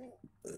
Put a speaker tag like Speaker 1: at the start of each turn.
Speaker 1: Uh,